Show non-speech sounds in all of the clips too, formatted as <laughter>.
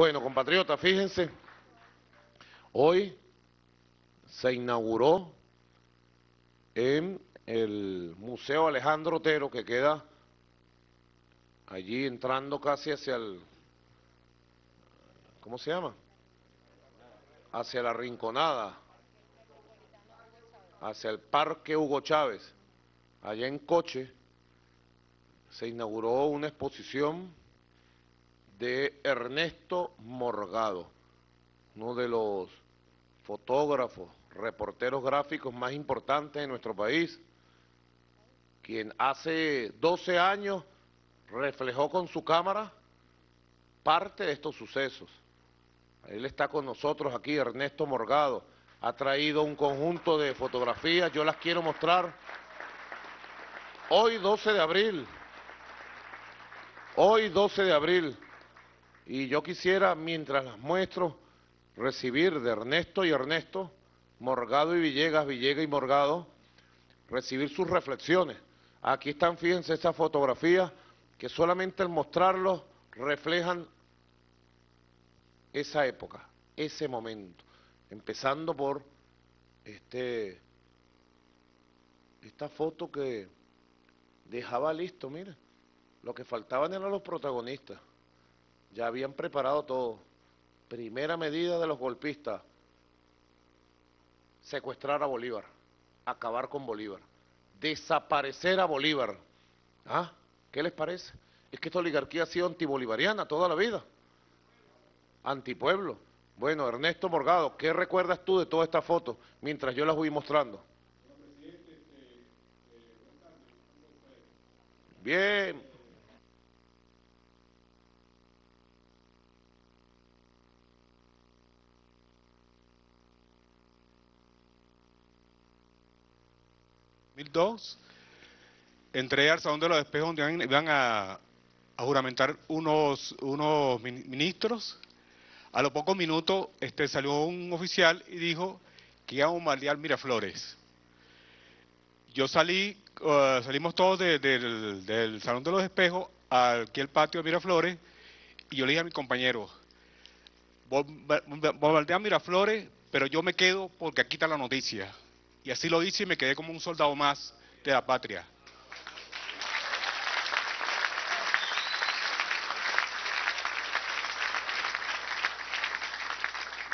Bueno, compatriotas, fíjense, hoy se inauguró en el Museo Alejandro Otero, que queda allí entrando casi hacia el, ¿cómo se llama? Hacia la Rinconada, hacia el Parque Hugo Chávez, allá en Coche, se inauguró una exposición de Ernesto Morgado, uno de los fotógrafos, reporteros gráficos más importantes de nuestro país, quien hace 12 años reflejó con su cámara parte de estos sucesos. Él está con nosotros aquí, Ernesto Morgado, ha traído un conjunto de fotografías, yo las quiero mostrar. Hoy 12 de abril, hoy 12 de abril, y yo quisiera, mientras las muestro, recibir de Ernesto y Ernesto, Morgado y Villegas, Villegas y Morgado, recibir sus reflexiones. Aquí están, fíjense, estas fotografías que solamente al mostrarlos reflejan esa época, ese momento, empezando por este, esta foto que dejaba listo, mire, lo que faltaban eran los protagonistas, ya habían preparado todo. Primera medida de los golpistas, secuestrar a Bolívar, acabar con Bolívar, desaparecer a Bolívar. ¿Ah? ¿Qué les parece? Es que esta oligarquía ha sido antibolivariana toda la vida, antipueblo. Bueno, Ernesto Morgado, ¿qué recuerdas tú de toda esta foto mientras yo las voy mostrando? Bien. Dos, entré al Salón de los Espejos donde iban a, juramentar unos, ministros. A los pocos minutos este, salió un oficial y dijo que íbamos a bombardear Miraflores. Yo salí, uh, salimos todos del, del Salón de los Espejos al patio de Miraflores y yo le dije a mi compañero, bombardear Miraflores, pero yo me quedo porque aquí está la noticia. Y así lo hice y me quedé como un soldado más de la patria.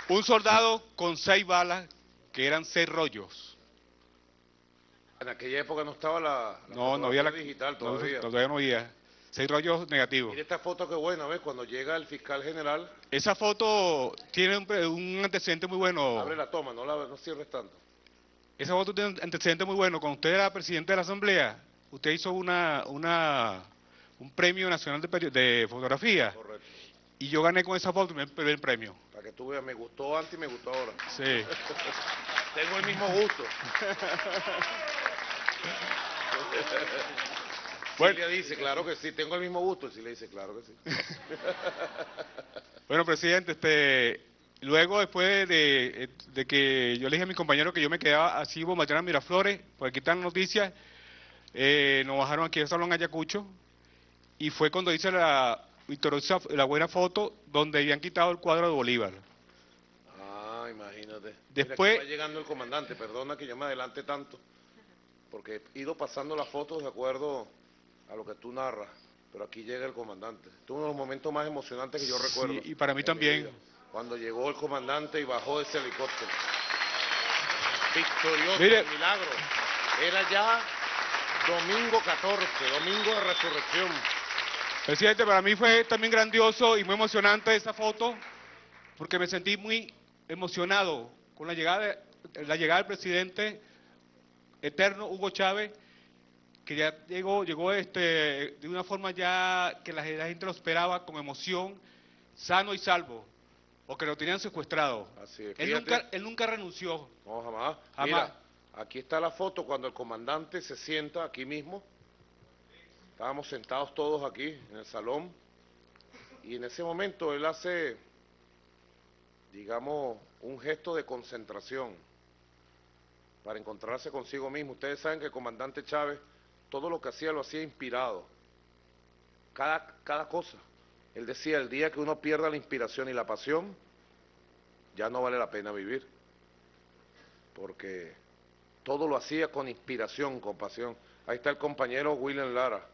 Un soldado con seis balas, que eran seis rollos. En aquella época no estaba la, no, no había la digital todavía. No, todavía no había. Seis rollos negativos. Mira esta foto que buena, ¿ves? Cuando llega el fiscal general. Esa foto tiene un, antecedente muy bueno. Abre la toma, no la no cierres tanto. Esa foto tiene un antecedente muy bueno. Cuando usted era presidente de la Asamblea, usted hizo una, una, un premio nacional de, de fotografía. Correcto. Y yo gané con esa foto perdí el premio. Para que tú veas, me gustó antes y me gustó ahora. Sí. <laughs> Tengo el mismo gusto. <laughs> bueno, Silvia dice, claro que sí, tengo el mismo gusto. Sí le dice, claro que sí. <laughs> bueno, presidente, este, Luego, después de, que yo le dije a mi compañero que yo me quedaba así bombardeando a Miraflores, pues aquí están noticias, eh, nos bajaron aquí al Salón Ayacucho y fue cuando hice la la buena foto donde habían quitado el cuadro de Bolívar. Ah, imagínate. Después... va llegando el comandante, perdona que yo me adelante tanto, porque he ido pasando las fotos de acuerdo a lo que tú narras, pero aquí llega el comandante. Este es uno de los momentos más emocionantes que yo recuerdo. Sí, y para mí también cuando llegó el comandante y bajó ese helicóptero. Victorioso, Mire. milagro. Era ya domingo 14, domingo de resurrección. Presidente, para mí fue también grandioso y muy emocionante esa foto, porque me sentí muy emocionado con la llegada, la llegada del presidente eterno Hugo Chávez, que ya llegó, llegó este, de una forma ya que la gente lo esperaba con emoción, sano y salvo o que lo tenían secuestrado. Así es. Él, nunca, él nunca renunció. No, jamás. Jamás. aquí está la foto cuando el comandante se sienta aquí mismo. Estábamos sentados todos aquí en el salón y en ese momento él hace, digamos, un gesto de concentración para encontrarse consigo mismo. Ustedes saben que el comandante Chávez todo lo que hacía lo hacía inspirado. Cada, cada cosa Él decía, el día que uno pierda la inspiración y la pasión, ya no vale la pena vivir. Porque todo lo hacía con inspiración, con pasión. Ahí está el compañero William Lara,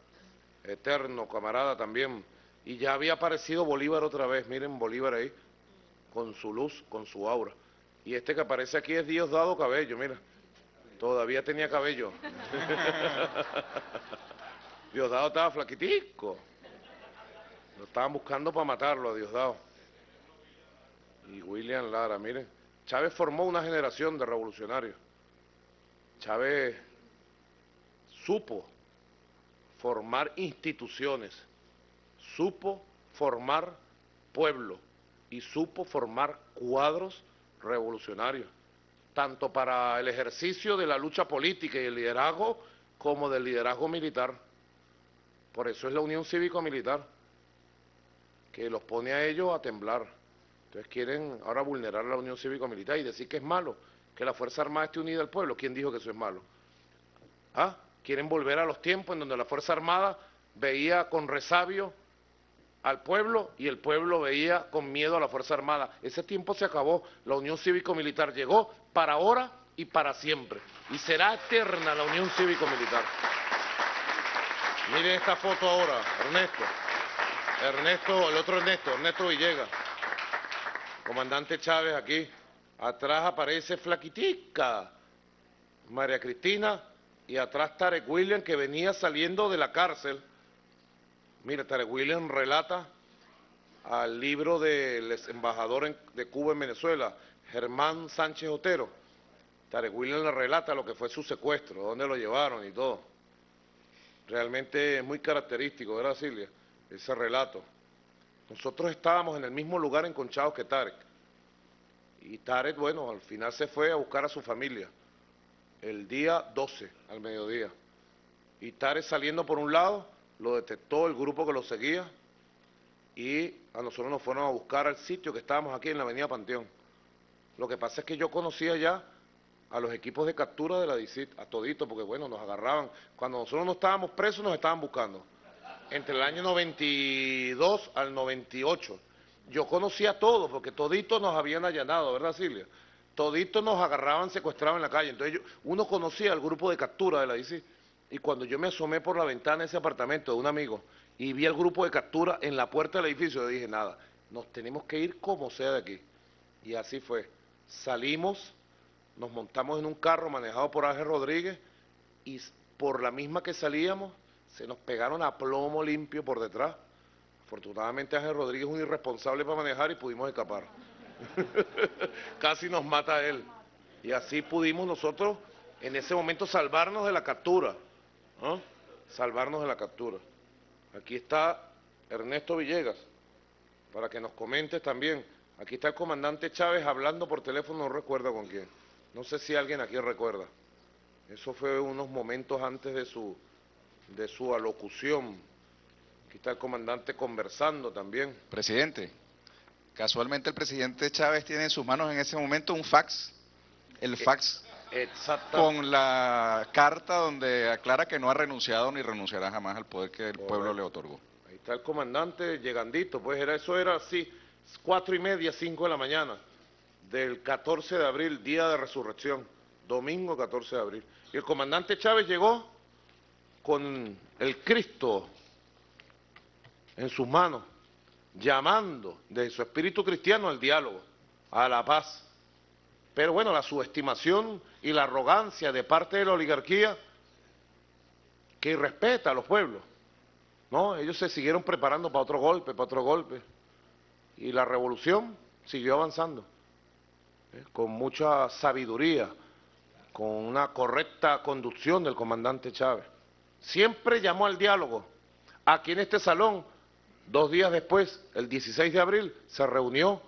eterno camarada también. Y ya había aparecido Bolívar otra vez, miren Bolívar ahí, con su luz, con su aura. Y este que aparece aquí es Diosdado Cabello, mira. Todavía tenía cabello. <laughs> Diosdado estaba flaquitico. Lo estaban buscando para matarlo a Diosdado. Y William Lara, miren. Chávez formó una generación de revolucionarios. Chávez supo formar instituciones, supo formar pueblo y supo formar cuadros revolucionarios, tanto para el ejercicio de la lucha política y el liderazgo como del liderazgo militar. Por eso es la Unión Cívico-Militar, que los pone a ellos a temblar. Entonces quieren ahora vulnerar la Unión Cívico-Militar y decir que es malo que la Fuerza Armada esté unida al pueblo. ¿Quién dijo que eso es malo? ¿Ah? Quieren volver a los tiempos en donde la Fuerza Armada veía con resabio al pueblo y el pueblo veía con miedo a la Fuerza Armada. Ese tiempo se acabó. La Unión Cívico-Militar llegó para ahora y para siempre. Y será eterna la Unión Cívico-Militar. Miren esta foto ahora, Ernesto. Ernesto, el otro Ernesto, Ernesto Villegas. Comandante Chávez aquí. Atrás aparece Flaquitica, María Cristina, y atrás Tarek William que venía saliendo de la cárcel. Mira, Tarek William relata al libro del embajador de Cuba en Venezuela, Germán Sánchez Otero. Tarek William le relata lo que fue su secuestro, dónde lo llevaron y todo. Realmente es muy característico, ¿verdad, Silvia? Ese relato. Nosotros estábamos en el mismo lugar enconchados que Tarek. Y Tarek, bueno, al final se fue a buscar a su familia el día 12 al mediodía. Y Tarek saliendo por un lado, lo detectó el grupo que lo seguía y a nosotros nos fueron a buscar al sitio que estábamos aquí en la avenida Panteón. Lo que pasa es que yo conocía ya a los equipos de captura de la DICIT, a todito, porque bueno, nos agarraban. Cuando nosotros no estábamos presos, nos estaban buscando. Entre el año 92 al 98. Yo conocía a todos, porque toditos nos habían allanado, ¿verdad, Silvia? Toditos nos agarraban, secuestraban en la calle. Entonces uno conocía al grupo de captura de la DICIT. Y cuando yo me asomé por la ventana de ese apartamento de un amigo y vi el grupo de captura en la puerta del edificio, yo dije, nada, nos tenemos que ir como sea de aquí. Y así fue. Salimos, nos montamos en un carro manejado por Ángel Rodríguez y por la misma que salíamos, se nos pegaron a plomo limpio por detrás. Afortunadamente Ángel Rodríguez es un irresponsable para manejar y pudimos escapar. <laughs> Casi nos mata él. Y así pudimos nosotros en ese momento salvarnos de la captura. Salvarnos de la captura. Aquí está Ernesto Villegas, para que nos comentes también. Aquí está el comandante Chávez hablando por teléfono, no recuerdo con quién. No sé si alguien aquí recuerda. Eso fue unos momentos antes de su, de su alocución. Aquí está el comandante conversando también. Presidente, casualmente el presidente Chávez tiene en sus manos en ese momento un fax. El fax con la carta donde aclara que no ha renunciado ni renunciará jamás al poder que el pueblo le otorgó. Ahí está el comandante llegandito, pues era, eso era así, cuatro y media, cinco de la mañana, del 14 de abril, día de resurrección, domingo 14 de abril. Y el comandante Chávez llegó con el Cristo en sus manos, llamando de su espíritu cristiano al diálogo, a la paz. Pero bueno, la subestimación y la arrogancia de parte de la oligarquía que irrespeta a los pueblos. No, ellos se siguieron preparando para otro golpe, para otro golpe. Y la revolución siguió avanzando, ¿eh? con mucha sabiduría, con una correcta conducción del comandante Chávez. Siempre llamó al diálogo. Aquí en este salón, dos días después, el 16 de abril, se reunió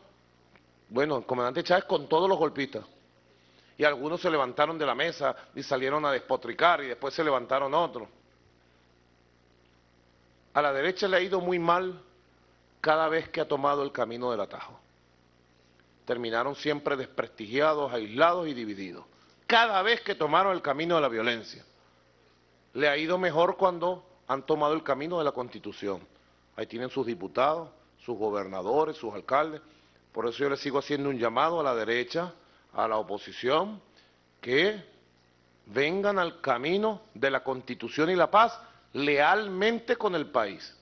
bueno, el comandante Chávez con todos los golpistas. Y algunos se levantaron de la mesa y salieron a despotricar y después se levantaron otros. A la derecha le ha ido muy mal cada vez que ha tomado el camino del atajo. Terminaron siempre desprestigiados, aislados y divididos. Cada vez que tomaron el camino de la violencia. Le ha ido mejor cuando han tomado el camino de la Constitución. Ahí tienen sus diputados, sus gobernadores, sus alcaldes. Por eso yo le sigo haciendo un llamado a la derecha, a la oposición, que vengan al camino de la Constitución y la paz lealmente con el país,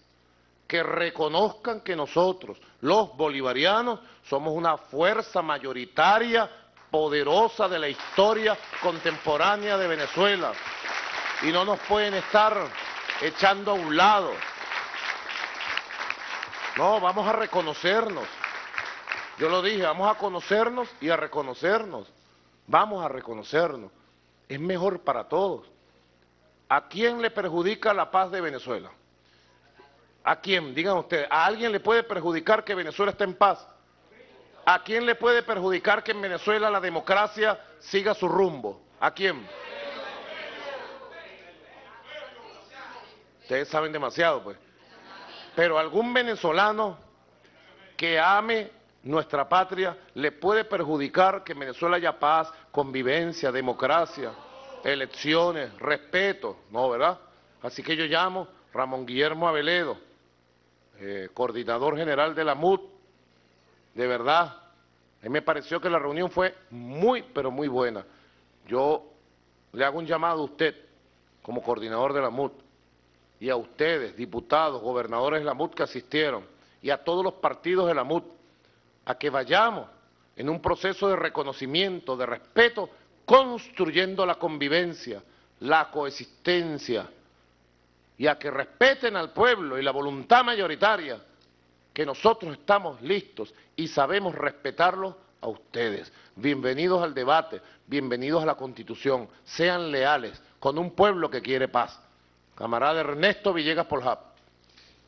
que reconozcan que nosotros, los bolivarianos, somos una fuerza mayoritaria, poderosa de la historia contemporánea de Venezuela y no nos pueden estar echando a un lado. No, vamos a reconocernos. Yo lo dije, vamos a conocernos y a reconocernos. Vamos a reconocernos. Es mejor para todos. ¿A quién le perjudica la paz de Venezuela? ¿A quién? Digan ustedes, ¿a alguien le puede perjudicar que Venezuela esté en paz? ¿A quién le puede perjudicar que en Venezuela la democracia siga su rumbo? ¿A quién? Ustedes saben demasiado, pues. Pero algún venezolano que ame nuestra patria le puede perjudicar que en Venezuela haya paz, convivencia, democracia, elecciones, respeto, ¿no, verdad? Así que yo llamo Ramón Guillermo Aveledo, eh, coordinador general de la MUD, de verdad, a mí me pareció que la reunión fue muy, pero muy buena. Yo le hago un llamado a usted, como coordinador de la MUD, y a ustedes, diputados, gobernadores de la MUD que asistieron, y a todos los partidos de la MUD, a que vayamos en un proceso de reconocimiento, de respeto, construyendo la convivencia, la coexistencia, y a que respeten al pueblo y la voluntad mayoritaria, que nosotros estamos listos y sabemos respetarlo a ustedes. Bienvenidos al debate, bienvenidos a la Constitución, sean leales con un pueblo que quiere paz. Camarada Ernesto Villegas Poljap.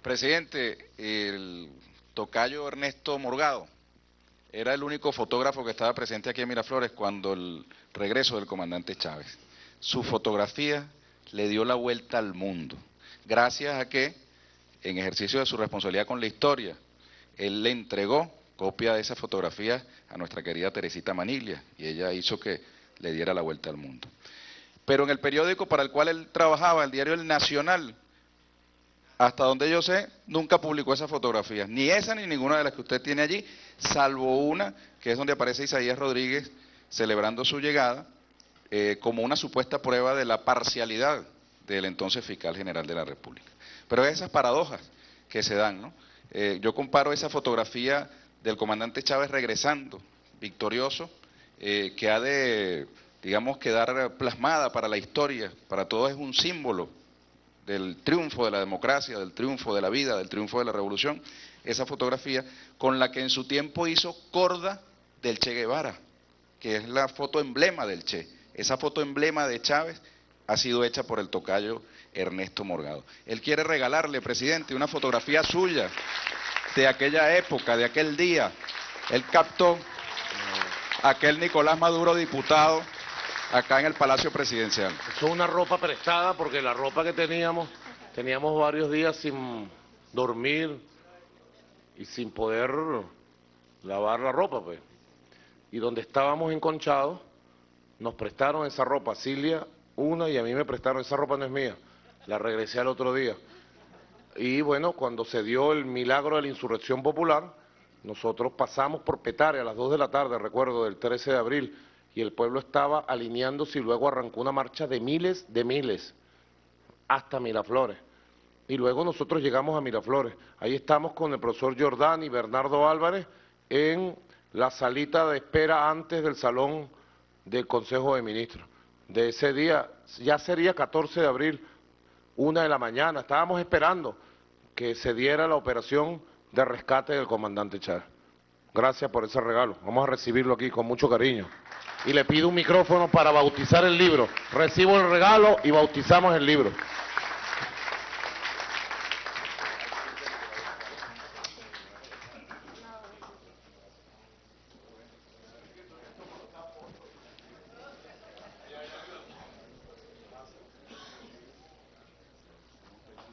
Presidente, el tocayo Ernesto Morgado era el único fotógrafo que estaba presente aquí en Miraflores cuando el regreso del comandante Chávez. Su fotografía le dio la vuelta al mundo, gracias a que, en ejercicio de su responsabilidad con la historia, él le entregó copia de esa fotografía a nuestra querida Teresita Maniglia y ella hizo que le diera la vuelta al mundo. Pero en el periódico para el cual él trabajaba, el diario El Nacional, hasta donde yo sé, nunca publicó esa fotografía, ni esa ni ninguna de las que usted tiene allí, salvo una, que es donde aparece Isaías Rodríguez celebrando su llegada, eh, como una supuesta prueba de la parcialidad del entonces fiscal general de la República. Pero esas paradojas que se dan, ¿no? Eh, yo comparo esa fotografía del comandante Chávez regresando, victorioso, eh, que ha de digamos, quedar plasmada para la historia, para todos es un símbolo del triunfo de la democracia, del triunfo de la vida, del triunfo de la revolución, esa fotografía con la que en su tiempo hizo Corda del Che Guevara, que es la foto emblema del Che. Esa foto emblema de Chávez ha sido hecha por el tocayo Ernesto Morgado. Él quiere regalarle, presidente, una fotografía suya de aquella época, de aquel día. Él captó aquel Nicolás Maduro diputado acá en el Palacio Presidencial. es una ropa prestada porque la ropa que teníamos, teníamos varios días sin dormir y sin poder lavar la ropa, pues. Y donde estábamos enconchados, nos prestaron esa ropa, Silvia una y a mí me prestaron, esa ropa no es mía, la regresé al otro día. Y bueno, cuando se dio el milagro de la insurrección popular, nosotros pasamos por Petare a las 2 de la tarde, recuerdo, del 13 de abril, y el pueblo estaba alineándose y luego arrancó una marcha de miles de miles hasta Miraflores. Y luego nosotros llegamos a Miraflores. Ahí estamos con el profesor Jordán y Bernardo Álvarez en la salita de espera antes del salón del Consejo de Ministros. De ese día, ya sería 14 de abril, una de la mañana, estábamos esperando que se diera la operación de rescate del comandante Char. Gracias por ese regalo. Vamos a recibirlo aquí con mucho cariño y le pido un micrófono para bautizar el libro. Recibo el regalo y bautizamos el libro.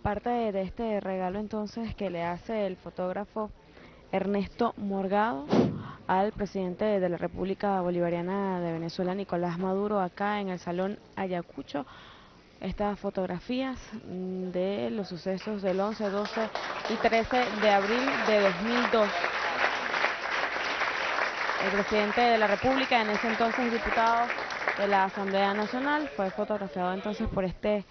Parte de este regalo entonces que le hace el fotógrafo Ernesto Morgado al presidente de la República Bolivariana de Venezuela, Nicolás Maduro, acá en el Salón Ayacucho. estas fotografías mm, de los sucesos del 11, 12 y 13 de abril de 2002. El presidente de la República, en ese entonces diputado de la Asamblea Nacional, fue fotografiado entonces por este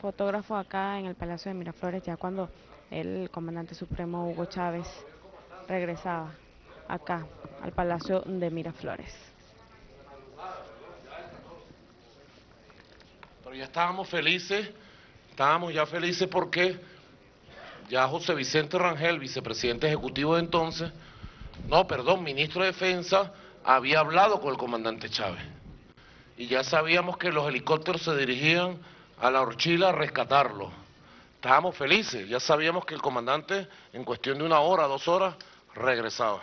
fotógrafo acá en el Palacio de Miraflores, ya cuando el comandante supremo Hugo Chávez regresaba acá al Palacio de Miraflores. Pero ya estábamos felices, estábamos ya felices porque ya José Vicente Rangel, vicepresidente ejecutivo de entonces, no, perdón, ministro de Defensa, había hablado con el comandante Chávez. Y ya sabíamos que los helicópteros se dirigían a la horchila a rescatarlo. Estábamos felices, ya sabíamos que el comandante en cuestión de una hora, dos horas, regresaba.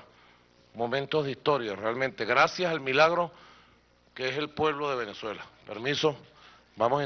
Momentos de historia, realmente, gracias al milagro que es el pueblo de Venezuela. Permiso, vamos